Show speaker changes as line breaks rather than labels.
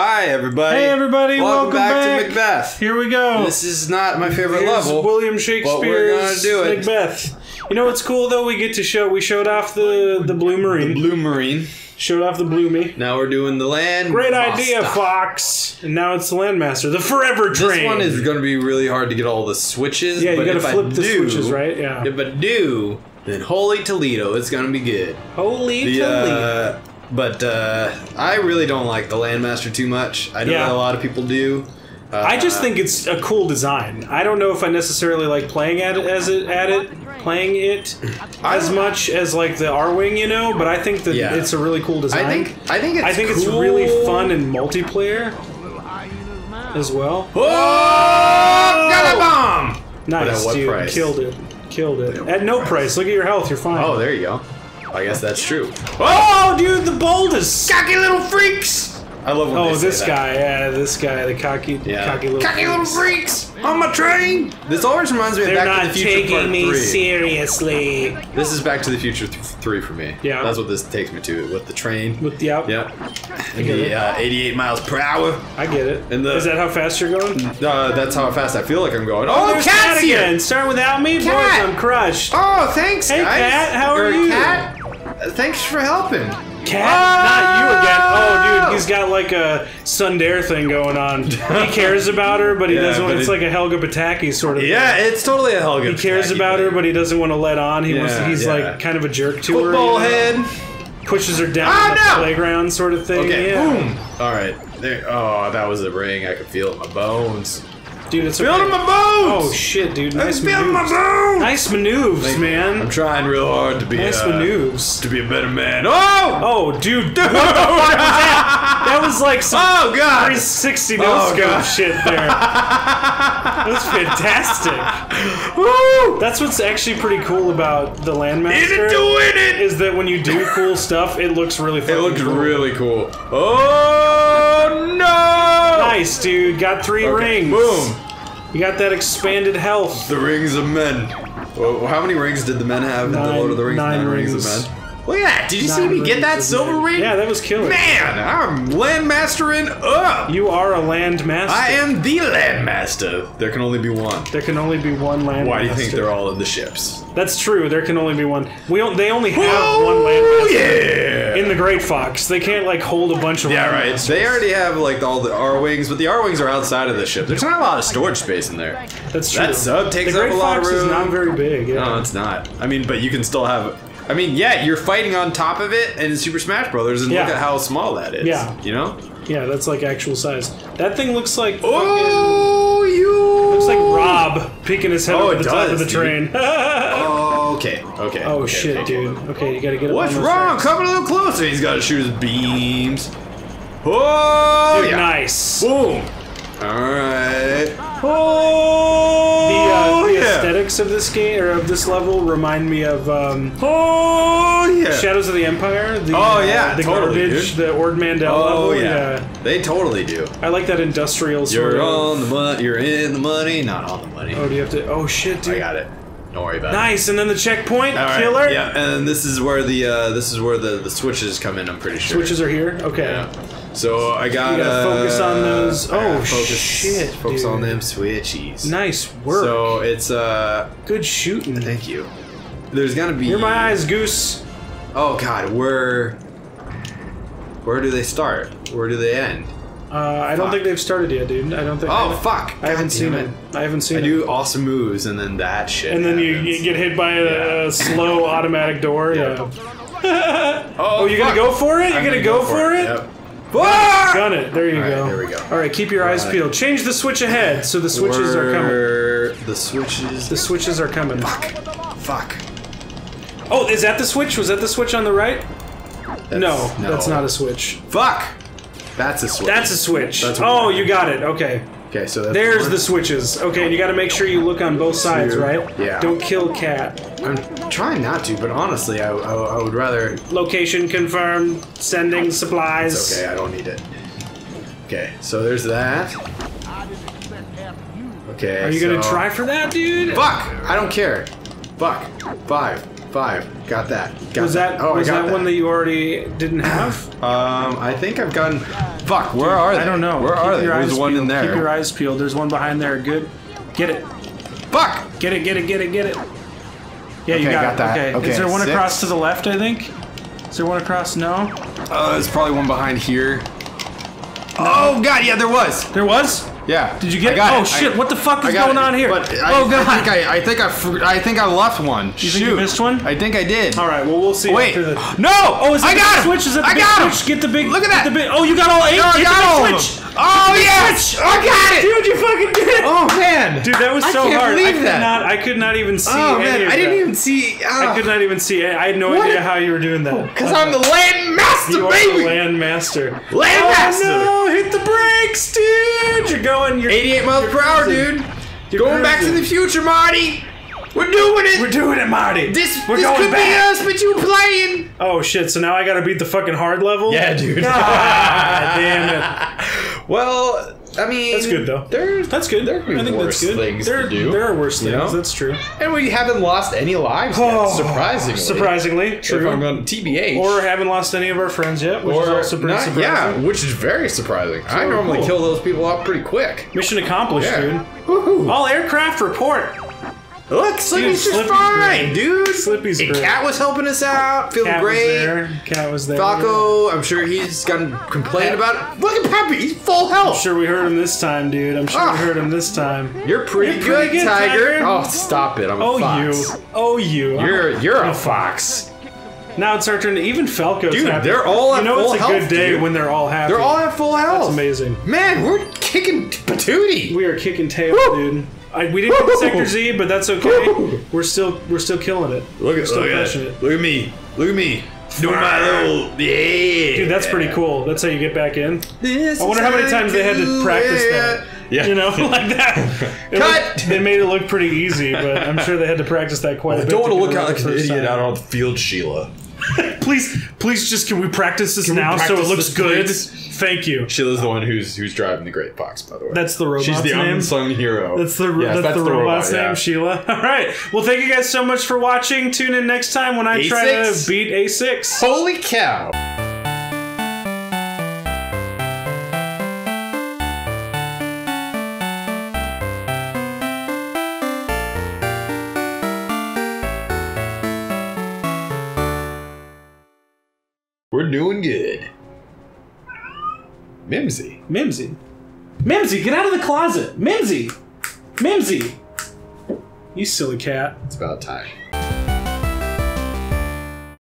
Hi, everybody.
Hey, everybody, welcome
back,
back.
to Macbeth.
Here we go.
This is not my favorite
Here's
level.
William Shakespeare's
gonna do it.
Macbeth. You know what's cool though? We get to show. We showed off the the blue marine.
The Blue Marine.
Showed off the blue me.
Now we're doing the land.
Great
Basta.
idea, Fox. And now it's the Landmaster, the Forever Train.
This one is going to be really hard to get all the switches.
yeah. You got to
if I
flip the
do-
switches, right? Yeah.
If I do, then holy Toledo, it's going to be good.
Holy
The,
Toledo.
uh, but uh, I really don't like the Landmaster too much. I know
Yeah.
a lot of people do. Uh,
I just think it's a cool design. I don't know if I necessarily like playing at it as it at it, playing it as much as like the Arwing, you know. But I think that
Yeah.
it's a really cool design.
I think I think it's
I think it's really fun in multiplayer as well.
Oh, got a bomb!
Nice, dude.
price?
Killed it. Killed it. At no price. Look at your health. You're fine.
Oh, there you go. I guess that's true.
Oh, dude, the boldest.
Cocky little freaks! I love when
Oh,
they say
this
that.
guy. Yeah, this guy. The cocky,
Yeah.
cocky little.
Cocky little
freaks.
freaks on my train. This always reminds me of
They're
Back
not
to the Future Part Three.
They're not taking me seriously.
This is Back to the Future th- Three for me.
Yeah.
that's what this takes me to with the train.
With the out.
Yep, and the uh, 88 miles per hour.
I get it.
And the-
Is that how fast you're going?
Uh, that's how fast I feel like I'm going. Oh,
There's
cat's
Cat
here!
again. Start without me,
Cat.
boys. I'm crushed.
Oh, thanks,
Hey,
guys.
Cat, how are
Or
you?
Cat, thanks for helping.
Cat,
Oh!
not you ah! again. Oh, dude, he's got like a tsundere thing going on. He cares about her, but he
Yeah,
doesn't. want
but
It's
it-
like a Helga Pataki sort of.
Yeah, it's totally a Helga.
He cares about her, but he doesn't want to let on. He wants.
Yeah,
He's
yeah.
like kind of a jerk to her.
football
know?
head.
Pushes her down
ah,
on the
no!
playground, sort of thing.
Okay,
yeah.
boom. All right, there. Oh, that was a ring. I could feel it in my bones.
Dude, it's
Feel it
okay.
my bones.
Oh shit, dude! Nice
feel it in my bones.
Nice maneuvers, man.
I'm trying real hard to be
Nice
uh,
maneuvers.
to be a better man. Oh,
Oh, dude, what the fuck was that? That was like some
oh God.
360 no
Oh,
scope
God.
shit there. That's fantastic.
Woo!
That's what's actually pretty cool about the
Is
Landmaster.
it doing it?
Is that when you do cool stuff, it looks really fun.
It looks really cool. Oh no!
nice, dude. Got three
Okay,
rings.
Boom.
You got that expanded health.
The rings of men. Well, how many rings did the men have in the Lord of the Rings?
nine
rings
rings.
of men. Look at that! Did you see
Nine
me get that silver ring?
Yeah, that was killer.
Man, I'm landmastering up.
You are a landmaster.
I am the landmaster. There can only be one.
There can only be one landmaster.
Why do you think they're all in the ships?
That's true. There can only be one. We don't, they only have
Oh
one landmaster.
yeah!
In the Great Fox, they can't like hold a bunch of
yeah, right. They already have like all the Arwings, but the Arwings are outside of the ship. There's not a lot of storage space in there.
That's true.
That sub takes
the
up a lot
Fox
of room.
is not very big. Yeah.
No, it's not. I mean, but you can still have. I mean, yeah, you're fighting on top of it in Super Smash Brothers, and
Yeah.
look at how small that is.
Yeah.
You know.
yeah, that's like actual size. That thing looks like oh, fucking,
Oh, you.
looks like Rob peeking his head
Oh,
over the top of the
dude.
train.
Oh, okay. Okay.
oh
okay,
shit,
okay.
dude. Okay, you gotta get.
What's wrong?
tracks.
Come a little closer. He's got to shoot his beams. Oh,
Dude,
yeah.
Nice.
Boom. All right. Oh.
Aesthetics of this game or of this level remind me of um,
Oh, yeah.
Shadows of the Empire. The,
Oh, yeah,
uh, the
totally,
garbage,
dude.
the Ord Mantell
Oh,
level.
yeah. They totally do.
I like that industrial sort
You're
of.
on the money. You're in the money. Not on the money.
Oh, do you have to? Oh shit, dude.
I got it. Don't worry about it.
Nice, and then the checkpoint
All right,
killer.
Yeah, and this is where the uh, this is where the, the switches come in. I'm pretty sure.
Switches are here. Okay.
Yeah. So I got
You gotta focus on those- oh,
focus,
shit,
Focus
dude.
on them switchies.
Nice work.
So it's uh,
Good shooting.
thank you. There's gonna be.
You're my eyes, Goose.
Oh God, where? Where do they start? Where do they end?
Uh, I don't think they've started yet, dude. I don't think.
Oh
I,
fuck!
I haven't seen
damn
it. I haven't seen
I
it.
do awesome moves and then that shit.
And then you,
happens.
you get hit by a,
Yeah.
slow automatic door. Yeah.
Oh,
you're gonna go for it? You're
I'm
gonna go for it?
Yep. Fuck!
Gun it. There you
All right,
go.
there we go.
All right, keep your eyes
Right.
peeled. Change the switch ahead, so the switches are coming.
The switches.
The switches are coming.
Fuck. Fuck.
Oh, is that the switch? Was that the switch on the right? no,
no.
that's not a switch.
Fuck. That's a switch.
That's a switch.
That's
oh, you got it. Okay.
Okay, so that's
There's
one.
the switches. Okay, and you got to make sure you look on both sides,
Two.
right?
Yeah.
Don't kill cat.
I'm trying not to, but honestly, I, I, I would rather.
Location confirmed. Sending supplies.
It's okay, I don't need it. Okay, so there's that. Okay.
Are you gonna try for that, dude?
Fuck! I don't care. Fuck. Five. Five. Got that. Got
Was that
Oh,
was
got
that, one that you already didn't have?
Um, I think I've gotten Fuck, where are they?
I don't know.
Where
Keep
are they? There's
eyes
one in there.
Keep your eyes peeled. There's one behind there. Good. Get it.
Fuck!
Get it. Get it. Get it. Get it. Yeah, you got,
got
it.
that.
Okay.
Okay,
Is there one
six.
across to the left? I think. Is there one across? No.
Uh, there's probably one behind here. Oh god, yeah, there was.
There was.
Yeah.
Did you get it? Oh
it.
shit!
I-
what the fuck is going
it.
on here?
But I,
oh god!
I think I, I think I, fr- I think I left one.
you think you missed one?
I think I did.
All right. Well, we'll see.
Wait.
The...
No!
Oh, is that
I
the
got
big
him!
switch? Is that the
I
big
got him!
switch? Get the big.
Look at that!
The big... Oh, you got all eight.
No, I got
the
all
big
of them. Oh yes! I got it!
Dude, you fucking did it!
Oh man!
Dude, that was so I
can't
hard. I
believe
could
that.
not. I could not even see.
Oh man, I didn't
that.
even see.
I ah. could not even see. I had no
What?
idea how you were doing that.
Oh, because I'm the land master,
You are the land master.
Land
oh,
master.
no! Hit the brakes, dude! You're going. You're
88 miles per hour, dude.
You're
Going back to the future, Marty. We're doing it.
We're doing it, Marty.
this
We're
this
going
could
back.
be us, but you playing.
Oh shit! So now I got to beat the fucking hard level.
Yeah, dude.
God ah, damn it.
Well, I mean,
That's good though.
There's
That's good.
There
I think
worse
that's good.
things
there,
to do.
There are worse
you
things.
know?
That's true.
and we haven't lost any lives yet,
Oh,
surprisingly.
Surprisingly,
If
true.
I'm on TBH.
Or haven't lost any of our friends yet, which is also pretty
not-
surprising.
yeah, which is very surprising. I normally
cool.
kill those people off pretty quick.
Mission accomplished,
Yeah.
dude.
Woohoo.
All aircraft report.
Look, Slippy's just
Slippy's
fine,
great.
dude.
Slippy's great.
Cat was helping us out, feeling
Cat
great.
was there. Cat was there.
Falco, I'm sure he's gonna complain about it. Look at Peppy, he's full health.
I'm sure we heard him this time, dude. I'm sure
Ah.
we heard him this time.
You're pretty
You're
good,
pretty good,
Tiger.
Tiger.
Oh, stop it! I'm a
Oh
fox.
you. Oh you.
You're you're a fox.
now it's our turn. to- Even Falco's
Dude,
happy.
they're all
You
at
know
full
it's a good day
dude.
when they're all happy.
They're all at full health.
That's amazing.
Man, we're kicking patootie.
We are kicking tail,
Woo.
dude. I, we didn't get. Sector Z, but that's okay. We're still we're still killing it.
Look at
Still
look at
it.
look at me. Look at me. Doing my little yeah.
Dude, that's pretty cool. That's how you get back in.
This
I wonder how many times they had to practice that.
Yeah.
You know, like that. It
Cut!
looked- they made it look pretty easy, but I'm sure they had to practice that quite a
I
bit.
don't want to look out like an idiot
time.
out on the field, Sheila.
Please, please, just can we practice this
we
now so it looks good?
please?
Thank you.
Sheila's the one who's who's driving the Great Fox, by the way.
That's the robot's
She's the
name.
unsung hero.
That's the
Yes,
that's, the, robot's
robot,
name,
yeah.
Sheila. All right. Well, thank you guys so much for watching. Tune in next time when I try to beat A6.
Holy cow.
We're doing good. Mimsy.
Mimsy. Mimsy, get out of the closet. Mimsy. Mimsy. You silly cat.
It's about time.